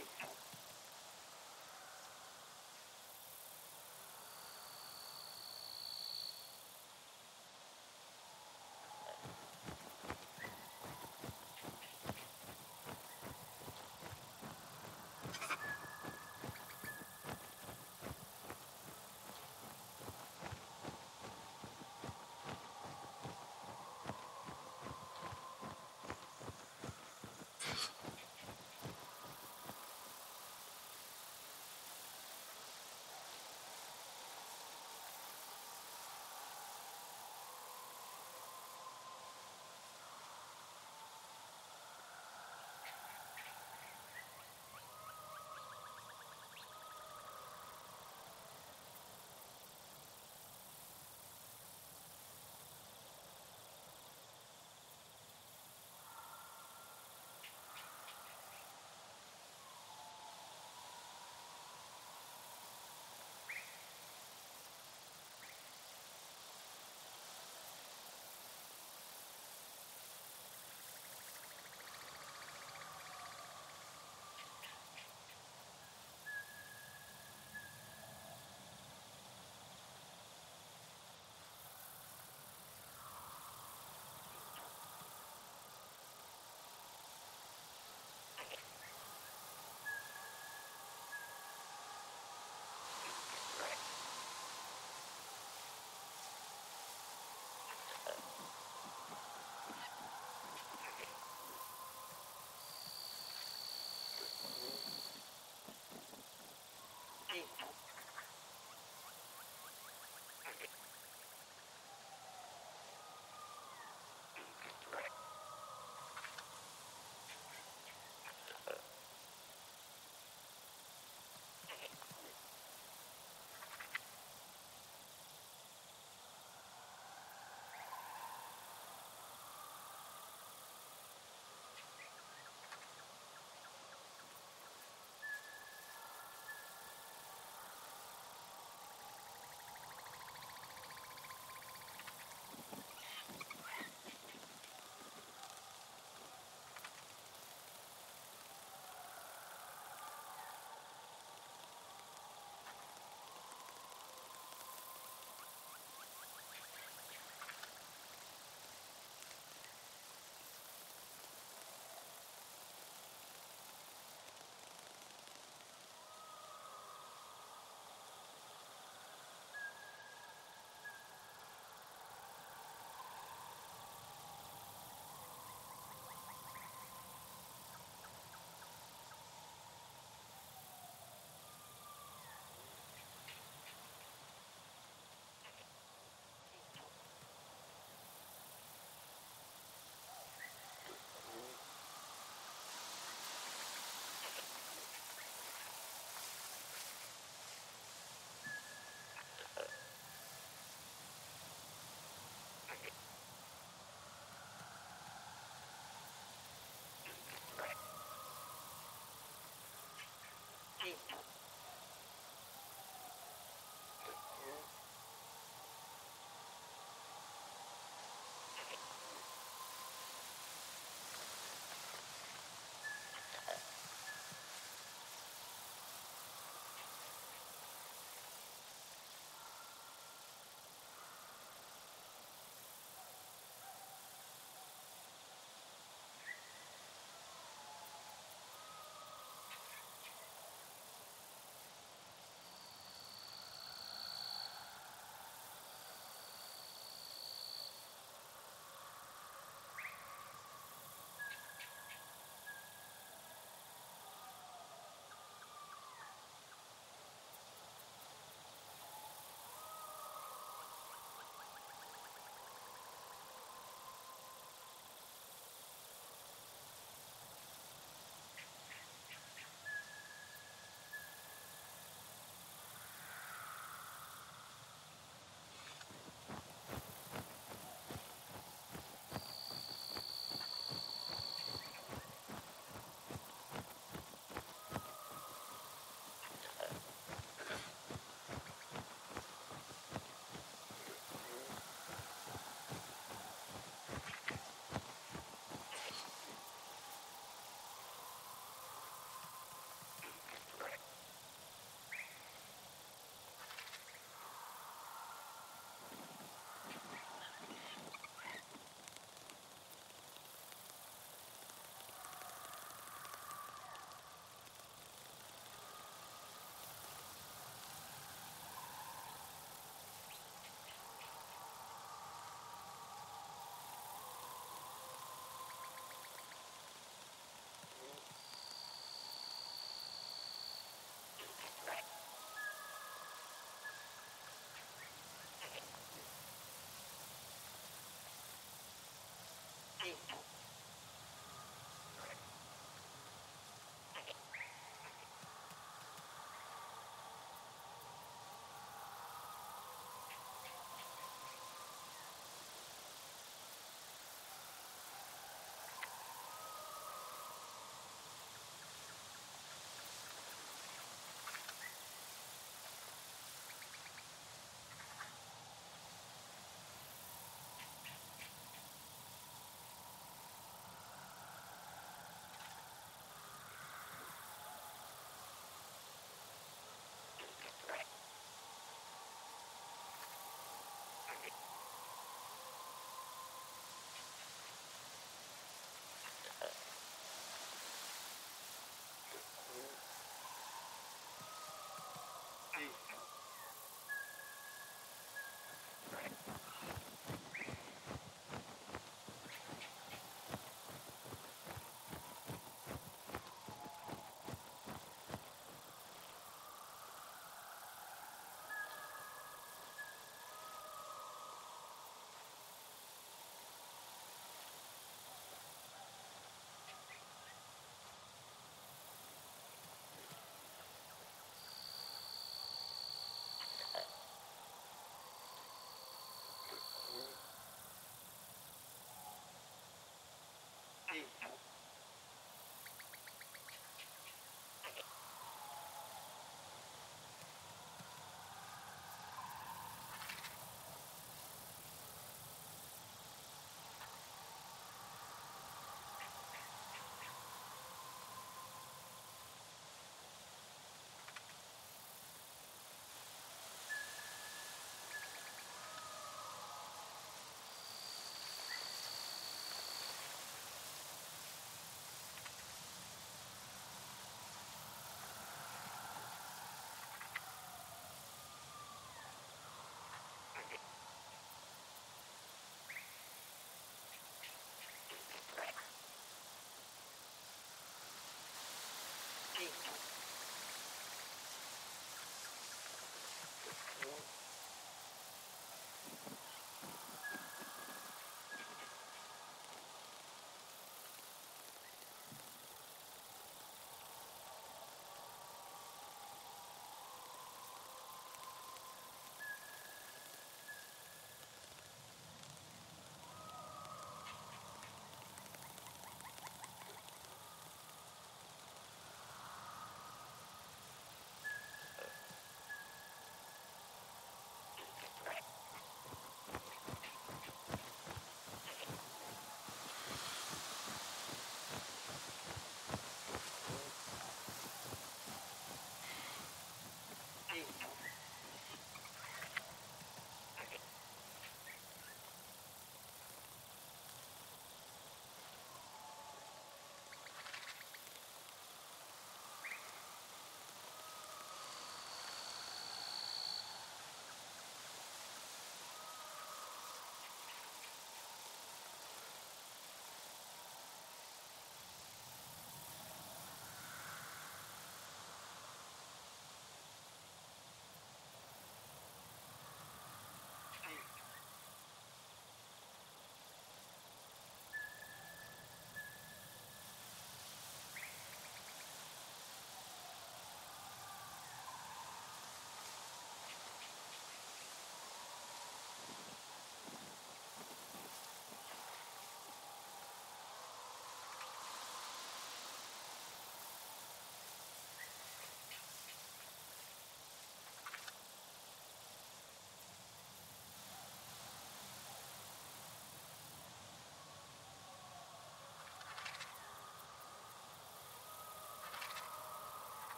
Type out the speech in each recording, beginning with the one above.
พี่เ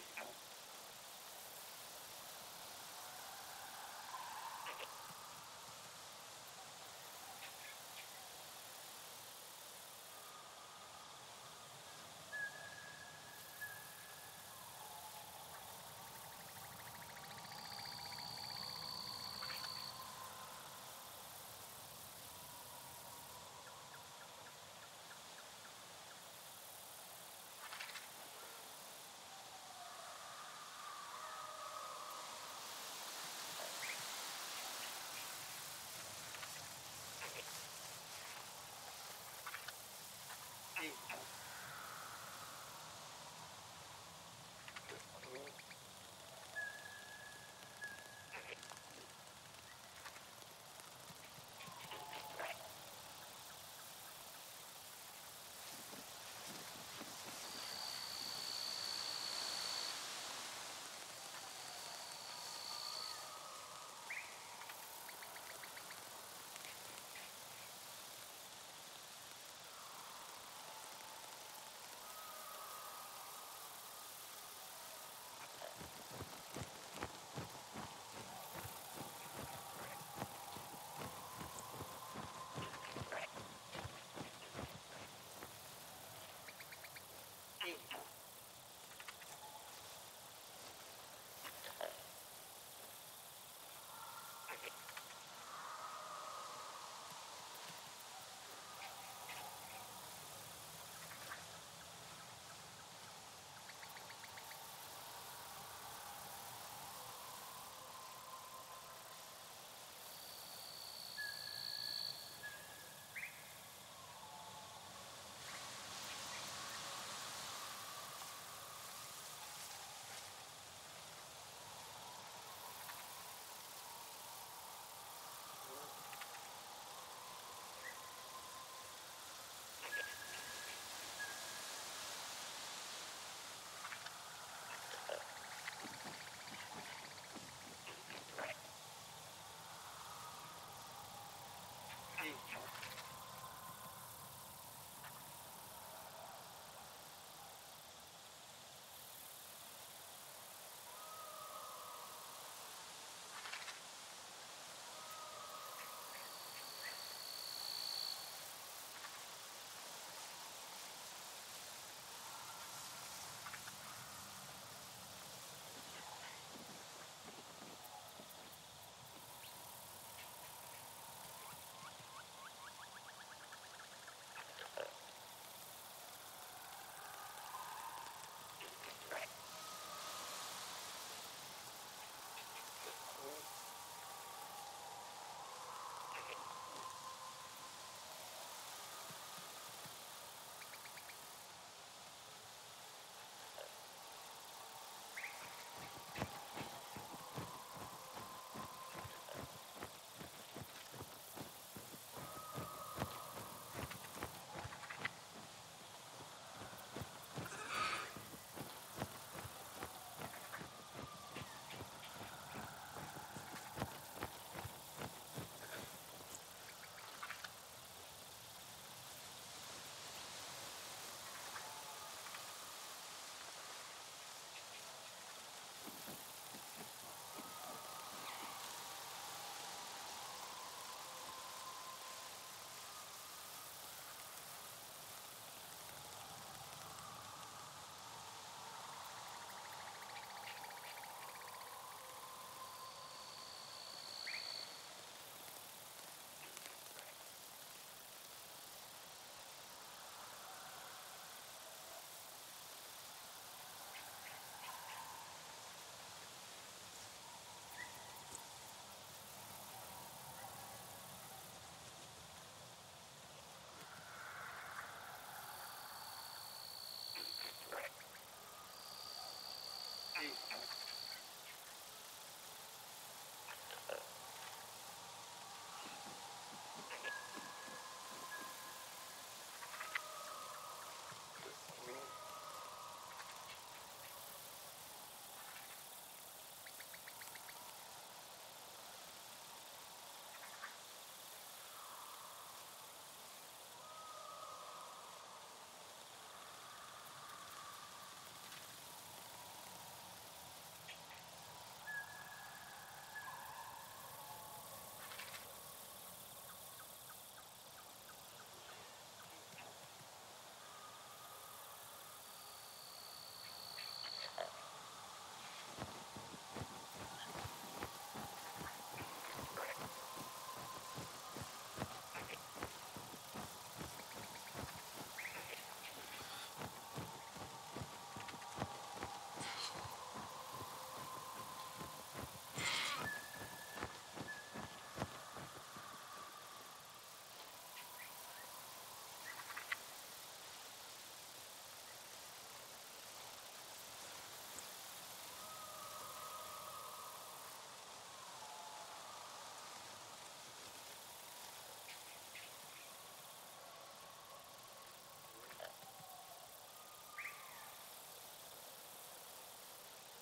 you.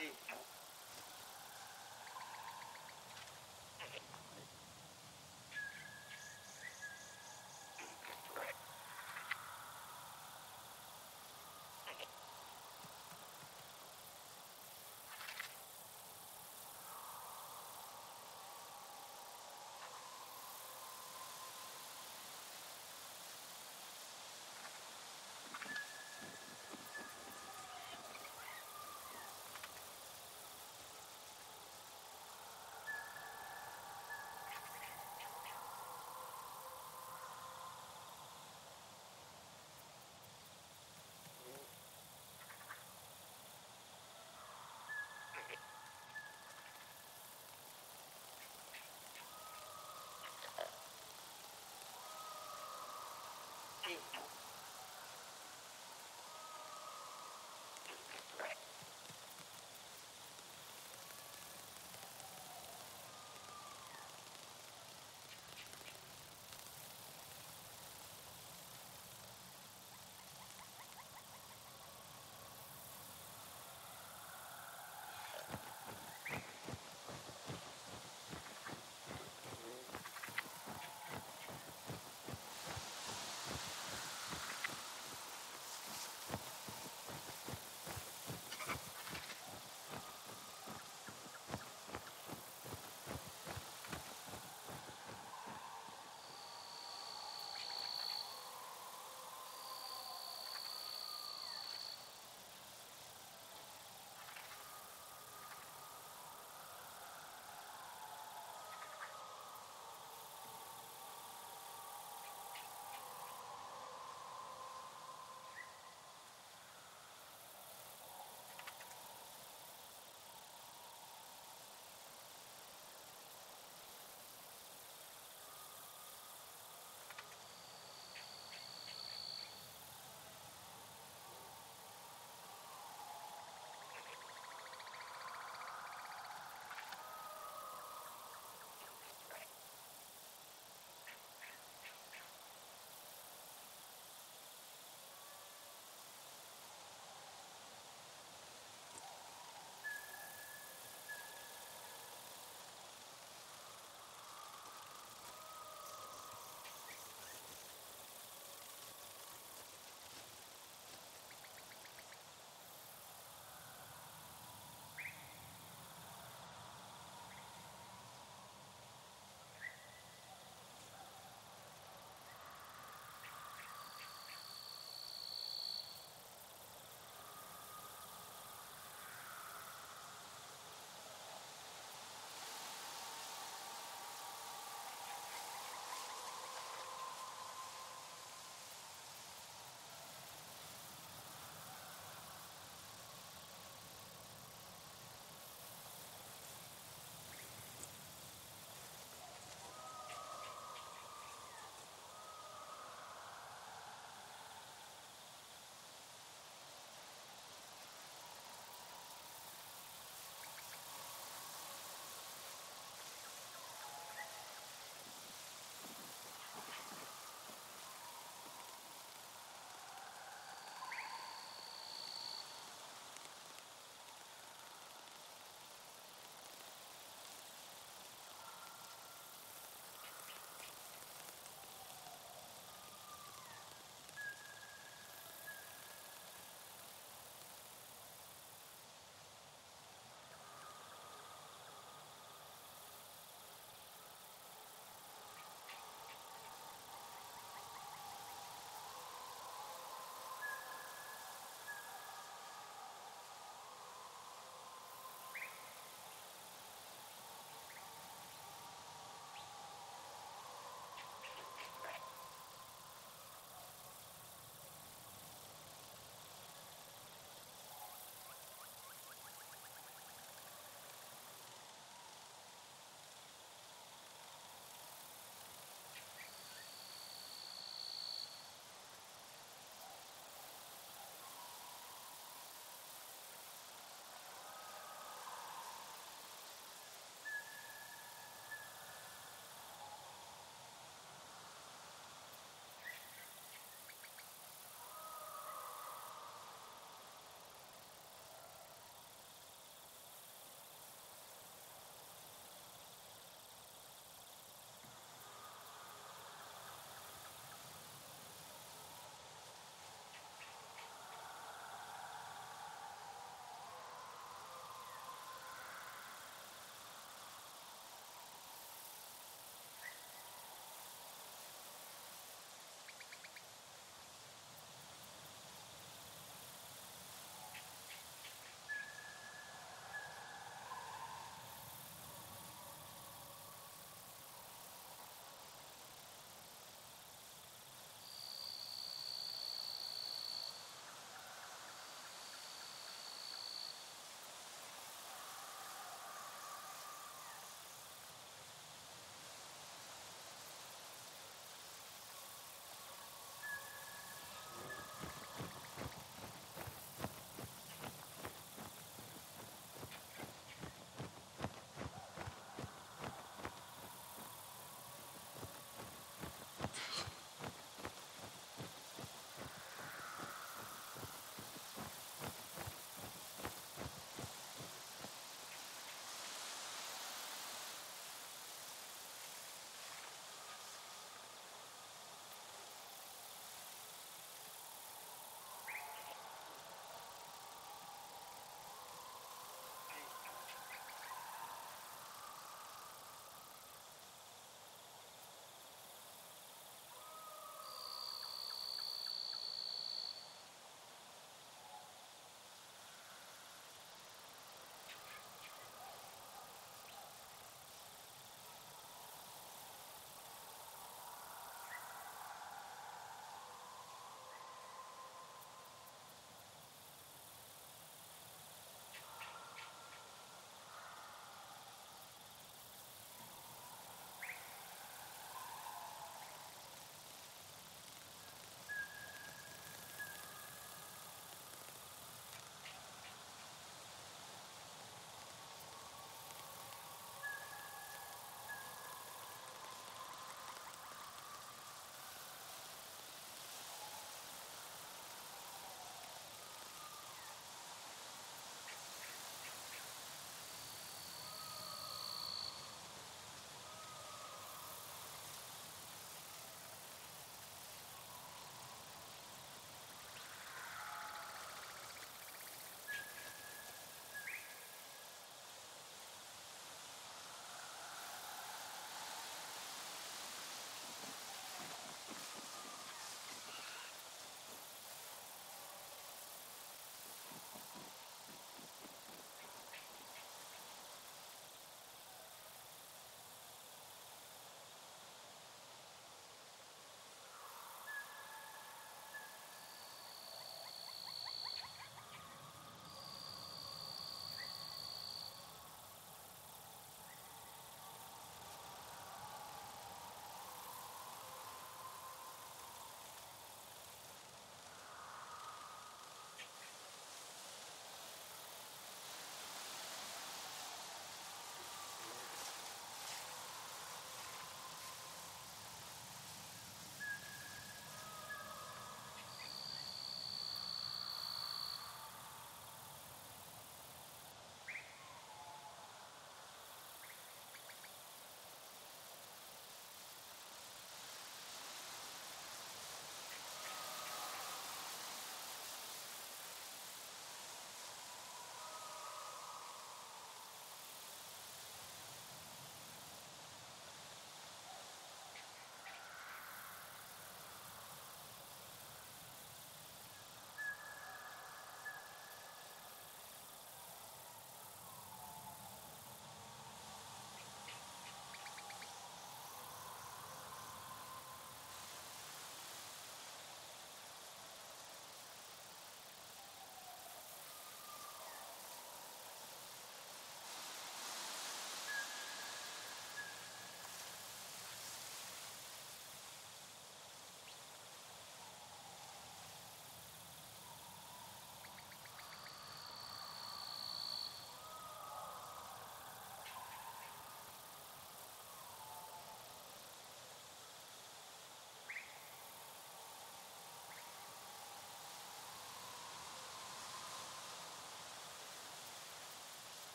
Hey.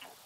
people.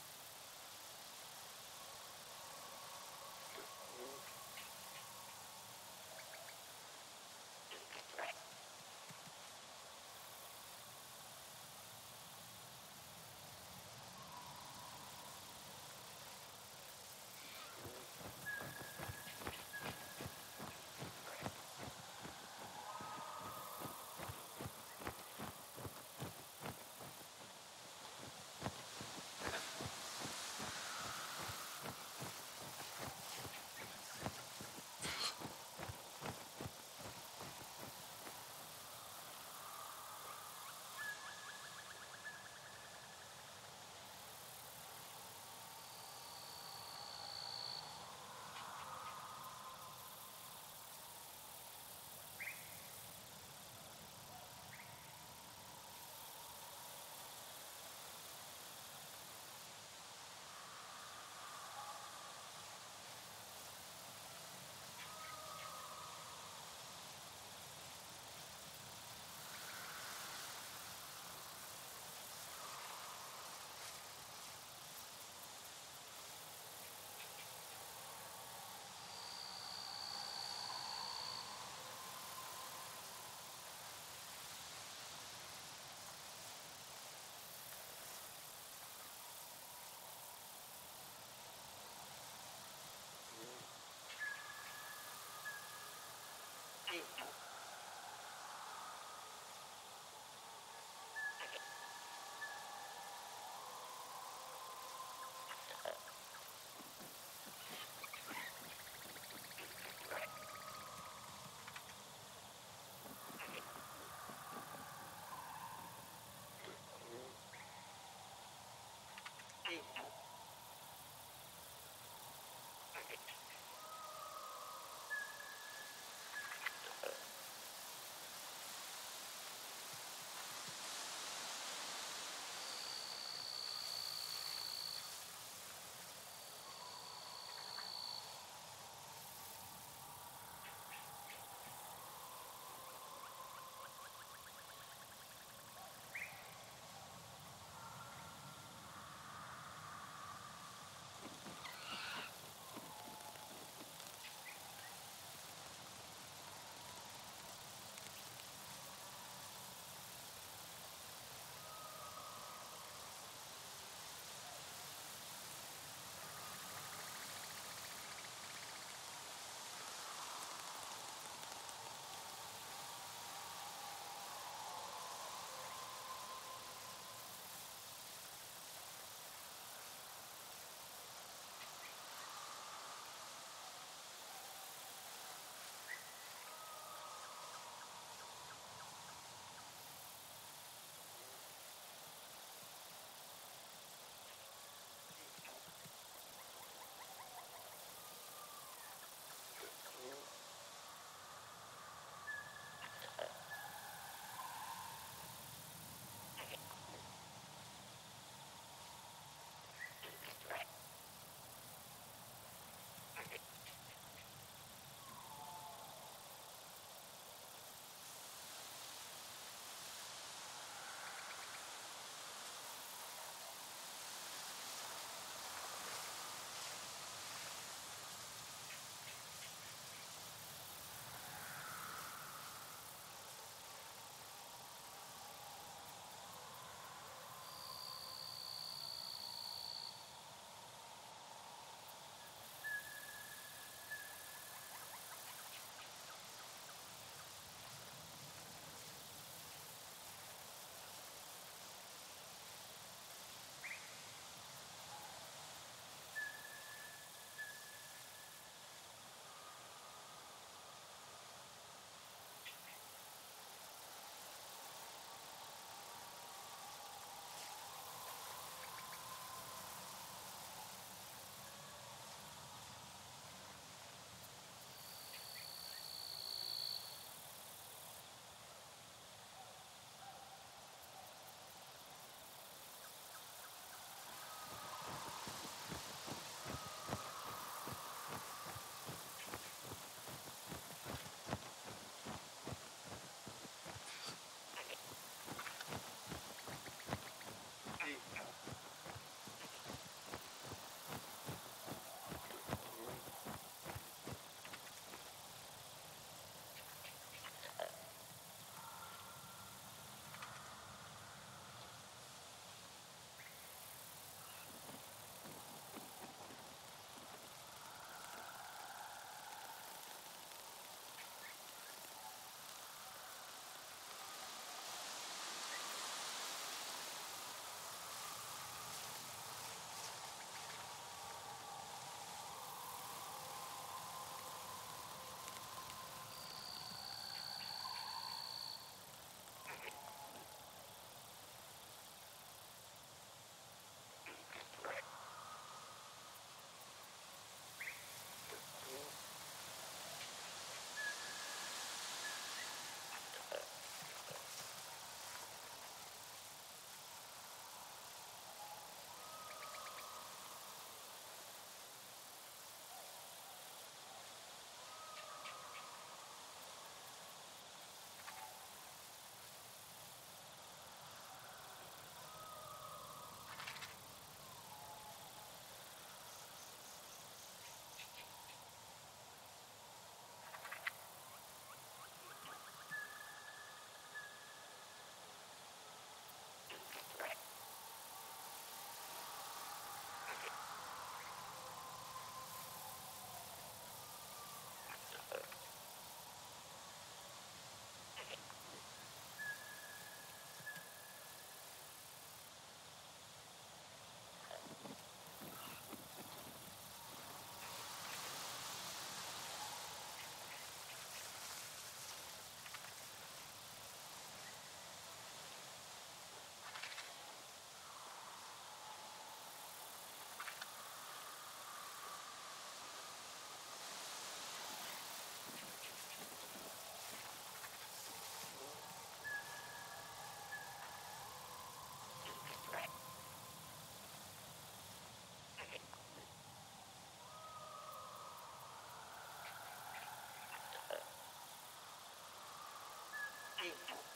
Street.